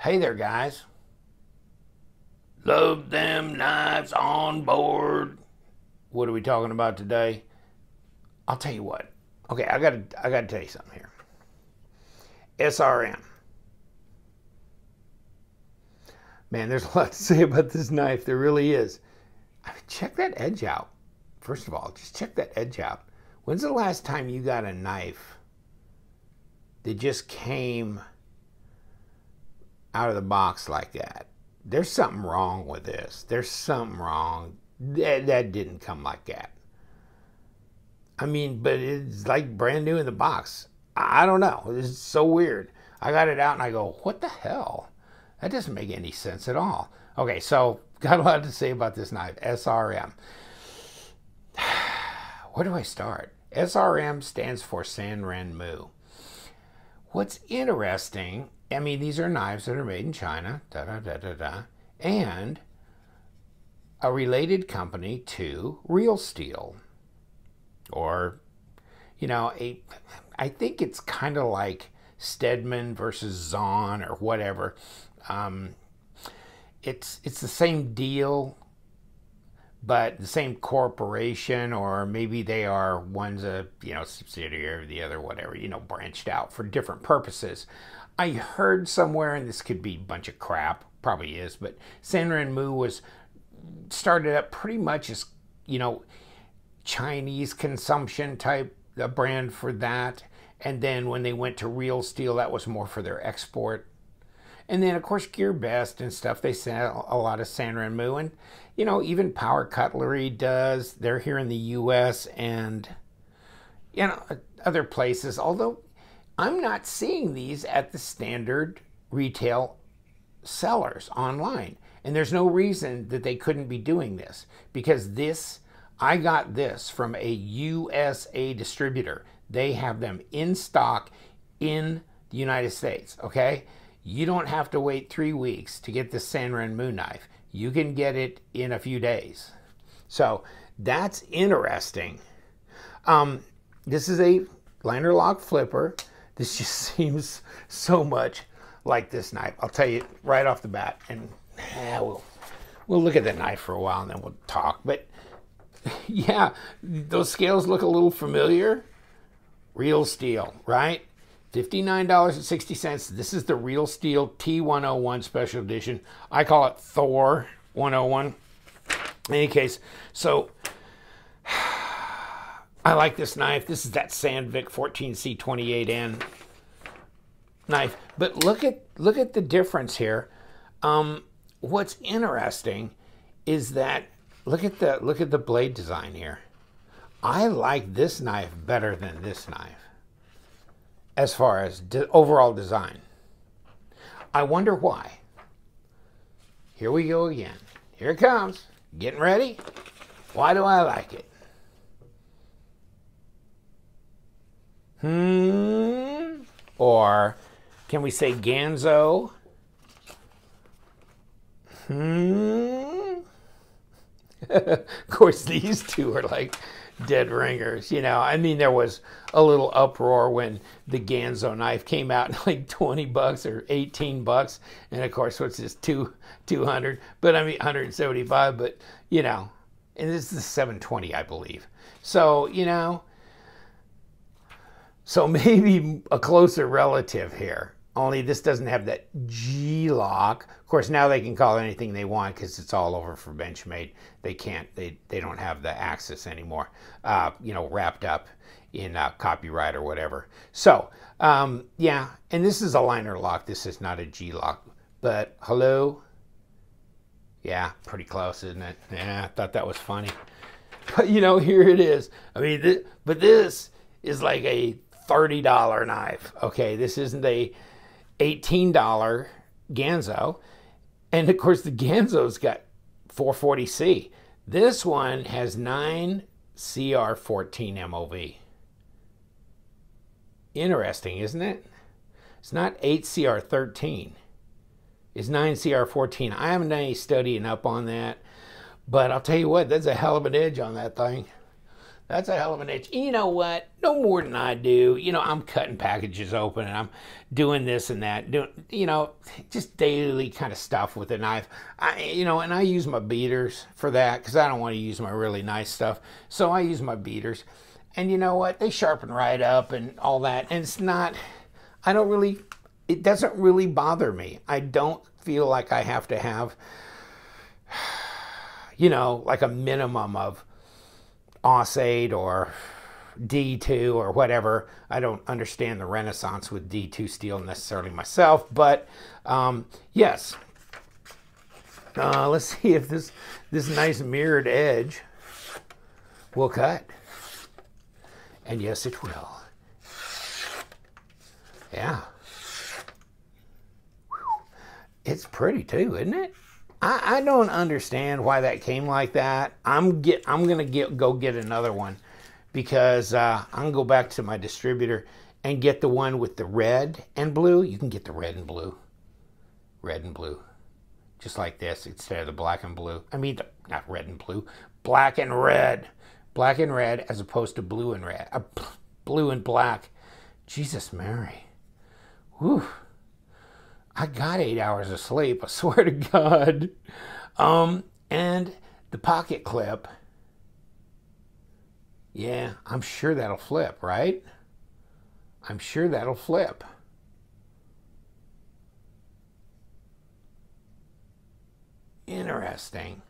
Hey there, guys. Love them knives on board. What are we talking about today? I'll tell you what. Okay, I got to I got to tell you something here. SRM. Man, there's a lot to say about this knife. There really is. I mean, check that edge out. First of all, just check that edge out. When's the last time you got a knife that just came out of the box like that? There's something wrong with this. There's something wrong. That, that didn't come like that. I mean, but it's like brand new in the box. I don't know. It's so weird. I got it out and I go, what the hell? That doesn't make any sense at all. Okay, so got a lot to say about this knife, SRM. Where do I start? SRM stands for Sanrenmu. What's interesting, I mean, these are knives that are made in China, da da da da da, and a related company to Real Steel. Or, you know, a, I think it's kind of like Stedman versus Zahn or whatever. Um, it's it's the same deal, but the same corporation, or maybe they are one's a you know subsidiary of the other, whatever you know, branched out for different purposes. I heard somewhere, and this could be a bunch of crap, probably is, but Sanrenmu was started up pretty much as you know Chinese consumption type a brand for that, and then when they went to Real Steel, that was more for their export and then, of course, Gear Best and stuff, they sell a lot of Sanrenmu. And, you know, even Power Cutlery does. They're here in the U.S. and, you know, other places. Although I'm not seeing these at the standard retail sellers online. And there's no reason that they couldn't be doing this because this, I got this from a USA distributor. They have them in stock in the United States, okay? You don't have to wait three weeks to get the Sanrenmu knife. You can get it in a few days. So that's interesting. Um, this is a liner lock flipper. This just seems so much like this knife. I'll tell you right off the bat, and yeah, we'll we'll look at the knife for a while and then we'll talk. But yeah, those scales look a little familiar. Real steel, right? $59.60. This is the Real Steel T101 Special Edition. I call it Thor 101. In any case, so I like this knife. This is that Sandvik 14C28N knife. But look at look at the difference here. Um, what's interesting is that look at the look at the blade design here. I like this knife better than this knife as far as de overall design. I wonder why. Here we go again. Here it comes. Getting ready? Why do I like it? Hmm. Or can we say Ganzo? Hmm. of course, these two are like dead ringers. You know, I mean, there was a little uproar when the Ganzo knife came out like 20 bucks or 18 bucks. And of course, what's this, two, 200, but I mean, 175, but you know, and this is 720, I believe. So, you know, so maybe a closer relative here. Only this doesn't have that G lock. Of course, now they can call anything they want because it's all over for Benchmade. They can't. They they don't have the access anymore. Uh, you know, wrapped up in uh, copyright or whatever. So um, yeah, and this is a liner lock. This is not a G lock. But hello. Yeah, pretty close, isn't it? Yeah, I thought that was funny. But you know, here it is. I mean, th but this is like a $30 knife. Okay, this isn't a $18 Ganzo. And of course, the Ganzo's got 440C. This one has 9 CR14 MOV. Interesting, isn't it? It's not 8 CR13. It's 9 CR14. I haven't done any studying up on that, but I'll tell you what, that's a hell of an edge on that thing. That's a hell of an itch. You know what? No more than I do. You know, I'm cutting packages open and I'm doing this and that. Doing, you know, just daily kind of stuff with a knife. I, you know, and I use my beaters for that because I don't want to use my really nice stuff. So I use my beaters. And you know what? They sharpen right up and all that. And it's not, I don't really, it doesn't really bother me. I don't feel like I have to have, you know, like a minimum of AUS8 or D2 or whatever. I don't understand the renaissance with D2 steel necessarily myself, but um, yes. Uh, let's see if this this nice mirrored edge will cut. And yes, it will. Yeah. It's pretty too, isn't it? I, I don't understand why that came like that. I'm get I'm gonna get go get another one because uh, I'm gonna go back to my distributor and get the one with the red and blue. You can get the red and blue, red and blue, just like this instead of the black and blue. I mean, not red and blue, black and red, black and red as opposed to blue and red, uh, blue and black. Jesus Mary, whew. I got eight hours of sleep, I swear to God. Um, and the pocket clip, yeah, I'm sure that'll flip, right? I'm sure that'll flip. Interesting.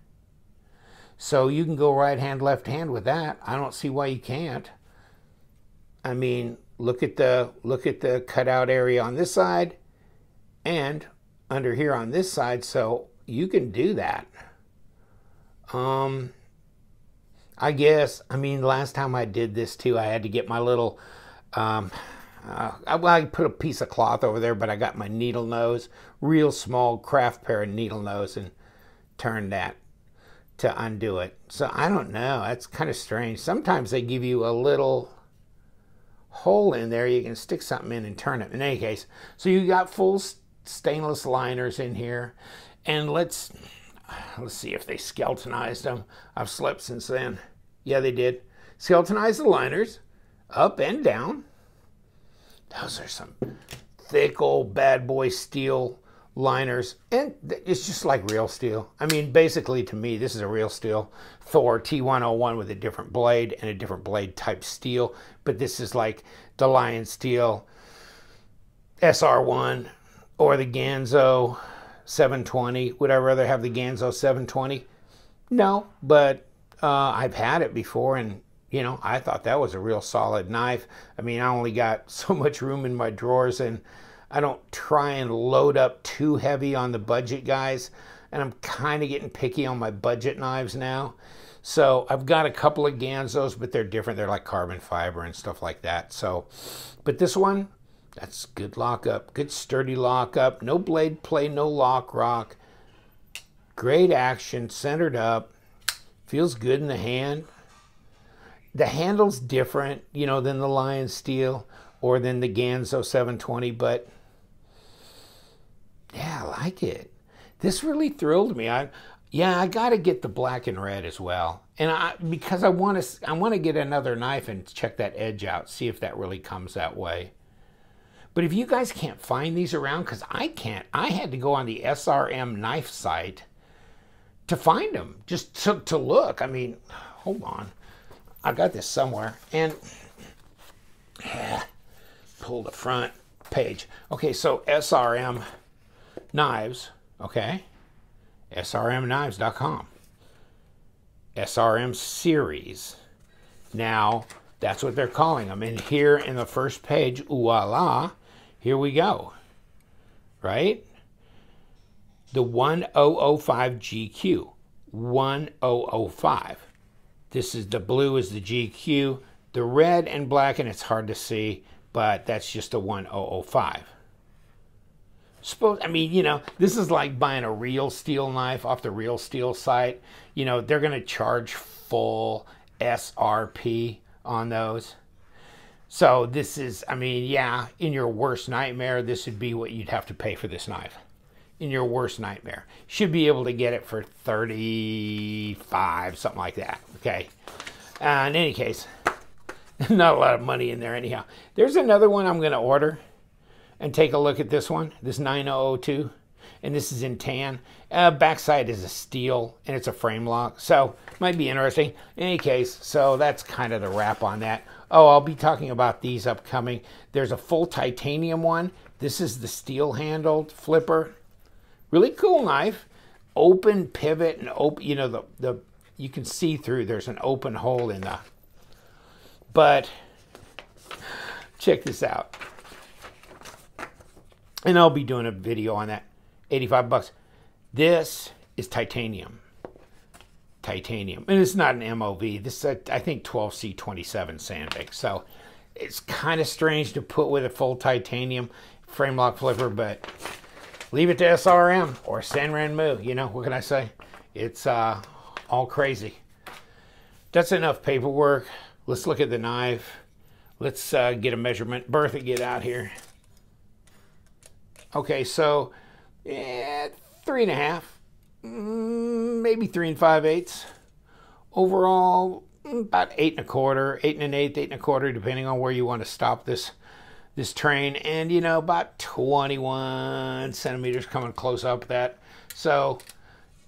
So you can go right hand, left hand with that. I don't see why you can't. I mean, look at the look at the cutout area on this side and under here on this side so you can do that. Um I guess I mean last time I did this too I had to get my little um uh, I, I put a piece of cloth over there but I got my needle nose real small craft pair of needle nose and turned that to undo it. So I don't know that's kind of strange. Sometimes they give you a little hole in there you can stick something in and turn it. In any case so you got full stainless liners in here. And let's let's see if they skeletonized them. I've slept since then. Yeah, they did. Skeletonized the liners up and down. Those are some thick old bad boy steel liners. And it's just like real steel. I mean, basically to me, this is a real steel Thor T101 with a different blade and a different blade type steel. But this is like the Lion Steel SR1 or the Ganzo 720. Would I rather have the Ganzo 720? No, but uh, I've had it before and you know, I thought that was a real solid knife. I mean, I only got so much room in my drawers and I don't try and load up too heavy on the budget guys. And I'm kind of getting picky on my budget knives now. So I've got a couple of Ganzos, but they're different. They're like carbon fiber and stuff like that. So, but this one, that's good lockup, good sturdy lockup, no blade play, no lock rock. Great action, centered up, feels good in the hand. The handle's different, you know, than the Lion Steel or than the Ganzo 720, but yeah, I like it. This really thrilled me. I yeah, I got to get the black and red as well. And I because I want to I want to get another knife and check that edge out, see if that really comes that way. But if you guys can't find these around, because I can't, I had to go on the SRM knife site to find them, just to, to look. I mean, hold on. I got this somewhere. And pull the front page. Okay, so SRM knives, okay? SRMknives.com. SRM series. Now, that's what they're calling them. And here in the first page, voila, here we go. Right? The 1005 GQ. 1005. This is the blue is the GQ. The red and black, and it's hard to see, but that's just a 1005. Suppose I mean, you know, this is like buying a real steel knife off the real steel site. You know, they're gonna charge full SRP on those. So this is, I mean, yeah, in your worst nightmare, this would be what you'd have to pay for this knife. In your worst nightmare. Should be able to get it for 35, something like that, okay? Uh, in any case, not a lot of money in there anyhow. There's another one I'm going to order and take a look at this one, this 9002. And this is in tan. Uh, backside is a steel and it's a frame lock. So might be interesting. In any case, so that's kind of the wrap on that. Oh, I'll be talking about these upcoming. There's a full titanium one. This is the steel handled flipper. Really cool knife. Open pivot and open, you know, the, the you can see through. There's an open hole in the, but check this out. And I'll be doing a video on that. 85 bucks. This is titanium. Titanium. And it's not an MOV. This is, a, I think, 12C27 Sandvik. So it's kind of strange to put with a full titanium frame lock flipper, but leave it to SRM or Sanrenmu. You know, what can I say? It's uh, all crazy. That's enough paperwork. Let's look at the knife. Let's uh, get a measurement. Bertha, get out here. Okay, so yeah, three and a half, mm, maybe three and five eighths. Overall, about eight and a quarter, eight and an eighth, eight and a quarter, depending on where you want to stop this this train. And you know, about 21 centimeters coming close up that. So,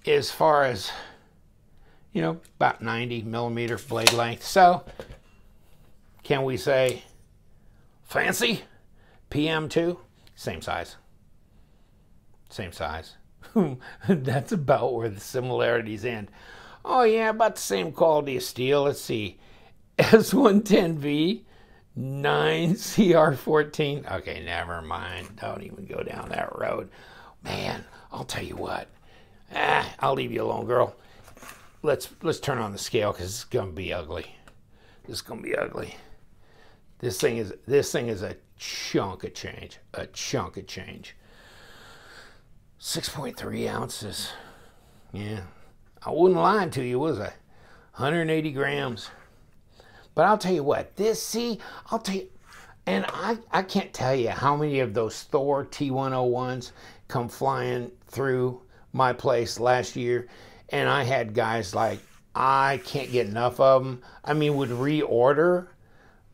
as far as you know, about 90 millimeter blade length. So, can we say fancy? PM2, same size. Same size. That's about where the similarities end. Oh, yeah, about the same quality of steel. Let's see. S110V, 9CR14. Okay, never mind. Don't even go down that road. Man, I'll tell you what. Ah, I'll leave you alone, girl. Let's let's turn on the scale because it's gonna be ugly. This is gonna be ugly. This thing is this thing is a chunk of change. A chunk of change. 6.3 ounces. Yeah, I wouldn't lie to you, was I? 180 grams. But I'll tell you what, this, see, I'll tell you, and I, I can't tell you how many of those Thor T101s come flying through my place last year. And I had guys like, I can't get enough of them. I mean, would reorder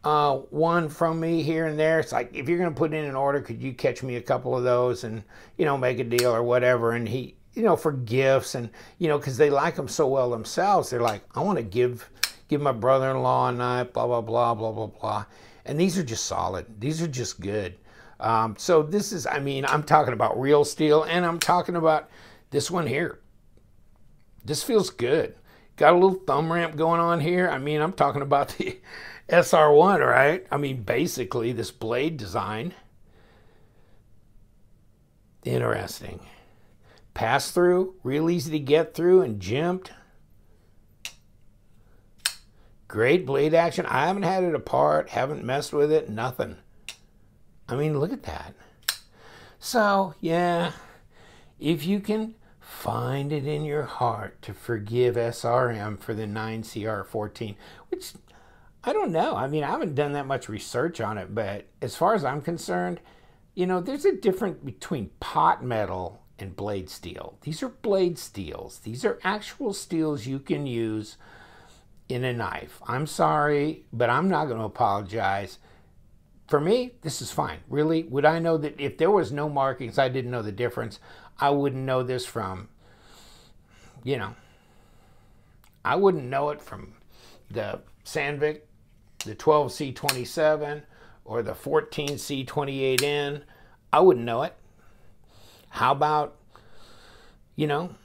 uh, one from me here and there. It's like if you're going to put in an order, could you catch me a couple of those and you know make a deal or whatever? And he, you know, for gifts and you know because they like them so well themselves, they're like, I want to give give my brother-in-law a knife, blah blah blah blah blah blah. And these are just solid. These are just good. Um, so this is, I mean, I'm talking about real steel, and I'm talking about this one here. This feels good. Got a little thumb ramp going on here. I mean, I'm talking about the SR1, right? I mean, basically, this blade design. Interesting. Pass through, real easy to get through and jimped. Great blade action. I haven't had it apart, haven't messed with it, nothing. I mean, look at that. So, yeah, if you can find it in your heart to forgive SRM for the 9CR14, which I don't know. I mean, I haven't done that much research on it, but as far as I'm concerned, you know, there's a difference between pot metal and blade steel. These are blade steels. These are actual steels you can use in a knife. I'm sorry, but I'm not going to apologize. For me, this is fine. Really, would I know that if there was no markings, I didn't know the difference, I wouldn't know this from, you know, I wouldn't know it from the Sandvik the 12C27 or the 14C28N, I wouldn't know it. How about, you know,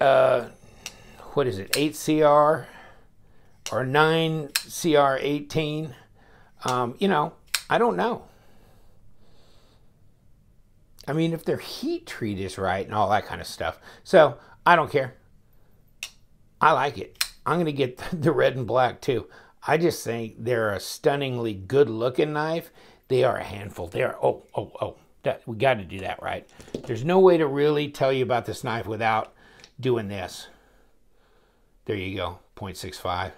uh, what is it, 8CR or 9CR18? Um, you know, I don't know. I mean, if their heat treat is right and all that kind of stuff. So I don't care. I like it. I'm going to get the red and black too. I just think they're a stunningly good looking knife. They are a handful. They are, oh, oh, oh, that, we got to do that right. There's no way to really tell you about this knife without doing this. There you go, 0.65.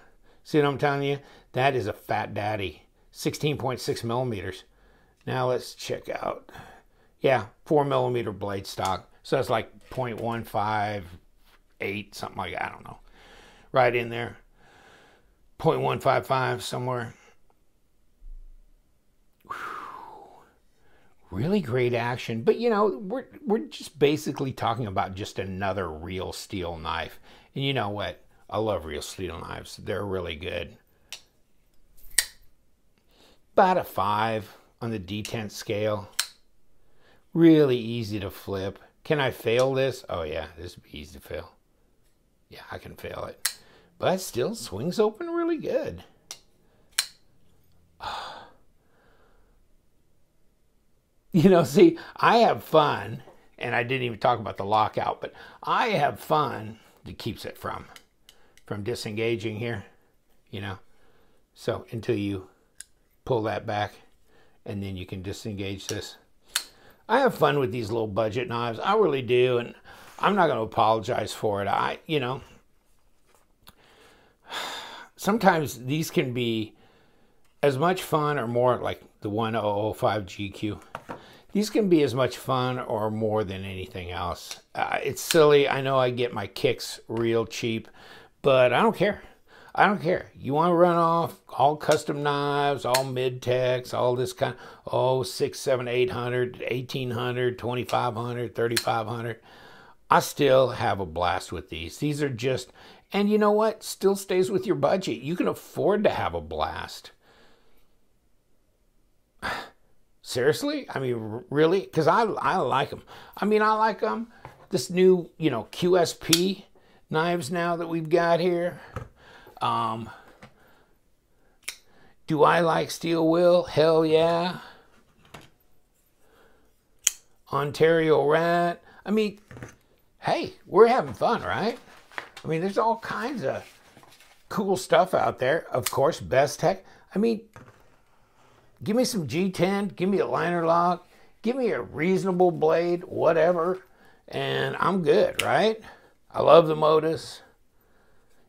See what I'm telling you? That is a fat daddy, 16.6 millimeters. Now let's check out. Yeah, four millimeter blade stock. So that's like 0.158, something like that. I don't know. Right in there. 0.155 somewhere. Really great action, but you know we're we're just basically talking about just another real steel knife. And you know what? I love real steel knives. They're really good. About a five on the detent scale. Really easy to flip. Can I fail this? Oh yeah, this would be easy to fail. Yeah, I can fail it. But still swings open really good. You know, see, I have fun, and I didn't even talk about the lockout, but I have fun that keeps it from from disengaging here, you know. So until you pull that back and then you can disengage this. I have fun with these little budget knives. I really do. And I'm not going to apologize for it. I, you know, sometimes these can be as much fun or more like the 1005 GQ. These can be as much fun or more than anything else. Uh, it's silly. I know I get my kicks real cheap, but I don't care. I don't care. You want to run off all custom knives, all mid-techs, all this kind, oh, six, seven, eight hundred, eighteen hundred, twenty-five hundred, thirty-five hundred. I still have a blast with these. These are just, and you know what? Still stays with your budget. You can afford to have a blast. Seriously? I mean, really? Because I, I like them. I mean, I like them. This new, you know, QSP knives now that we've got here. Um, do I like steel will? Hell yeah. Ontario Rat. I mean, hey, we're having fun, right? I mean, there's all kinds of cool stuff out there. Of course, Bestech. I mean, give me some G10, give me a liner lock, give me a reasonable blade, whatever, and I'm good, right? I love the Modus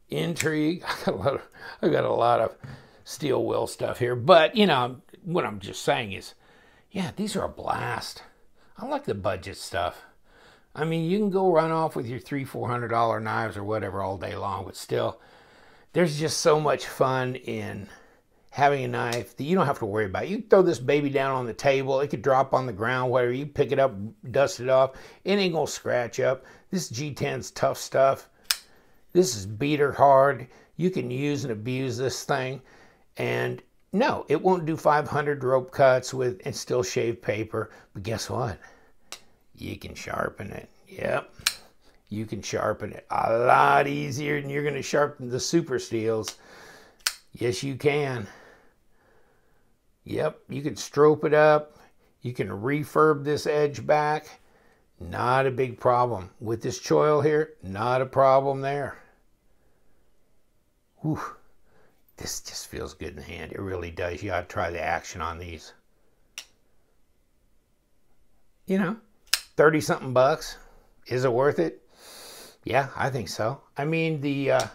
intrigue. I got a lot of, I got a lot of steel will stuff here, but you know what I'm just saying is, yeah, these are a blast. I like the budget stuff. I mean, you can go run off with your three, four hundred dollar knives or whatever all day long, but still, there's just so much fun in having a knife that you don't have to worry about. You throw this baby down on the table, it could drop on the ground, whatever. You pick it up, dust it off, it ain't gonna scratch up. This G10's tough stuff. This is beater hard. You can use and abuse this thing. And no, it won't do 500 rope cuts with and still shave paper. But guess what? You can sharpen it. Yep. You can sharpen it a lot easier than you're going to sharpen the super steels. Yes, you can. Yep, you can strope it up. You can refurb this edge back. Not a big problem. With this choil here, not a problem there. Whew. This just feels good in the hand. It really does. You ought to try the action on these. You know, 30 something bucks. Is it worth it? Yeah, I think so. I mean, the uh,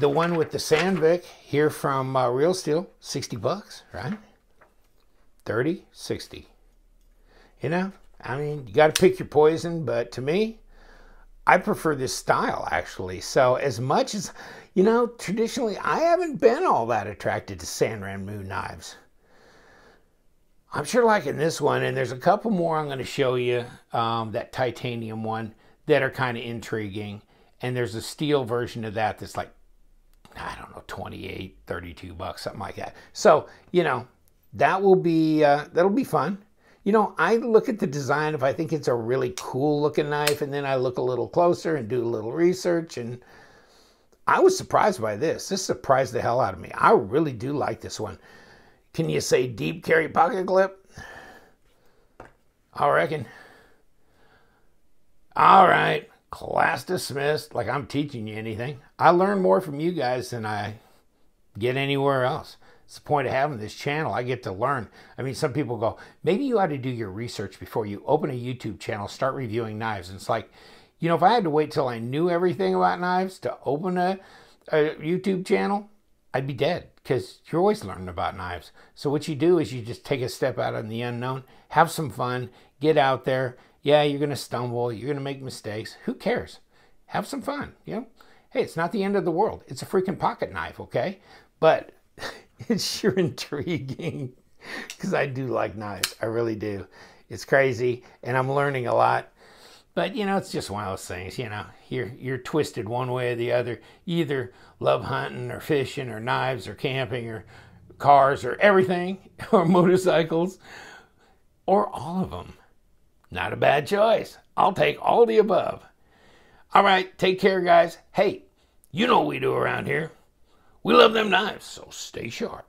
the one with the Sandvik here from uh, Real Steel, 60 bucks, right? 30, 60. You know, I mean, you got to pick your poison, but to me, I prefer this style actually. So as much as, you know, traditionally I haven't been all that attracted to Sanrenmu knives. I'm sure liking this one, and there's a couple more I'm going to show you, um, that titanium one, that are kind of intriguing. And there's a steel version of that that's like, I don't know, 28, 32 bucks, something like that. So, you know, that will be, uh, that'll be fun. You know, I look at the design if I think it's a really cool looking knife, and then I look a little closer and do a little research. And I was surprised by this. This surprised the hell out of me. I really do like this one. Can you say deep carry pocket clip? I reckon. All right, class dismissed. Like I'm teaching you anything. I learn more from you guys than I get anywhere else. It's the point of having this channel. I get to learn. I mean, some people go, maybe you ought to do your research before you open a YouTube channel, start reviewing knives. And it's like, you know, if I had to wait till I knew everything about knives to open a, a YouTube channel, I'd be dead because you're always learning about knives. So what you do is you just take a step out in the unknown, have some fun, get out there. Yeah, you're going to stumble. You're going to make mistakes. Who cares? Have some fun, you know? Hey, it's not the end of the world. It's a freaking pocket knife, okay? But it's sure intriguing because I do like knives. I really do. It's crazy, and I'm learning a lot. But you know, it's just one of those things. You know, you're you're twisted one way or the other. You either love hunting or fishing or knives or camping or cars or everything or motorcycles or all of them. Not a bad choice. I'll take all the above. All right, take care, guys. Hey, you know what we do around here. We love them knives, so stay sharp.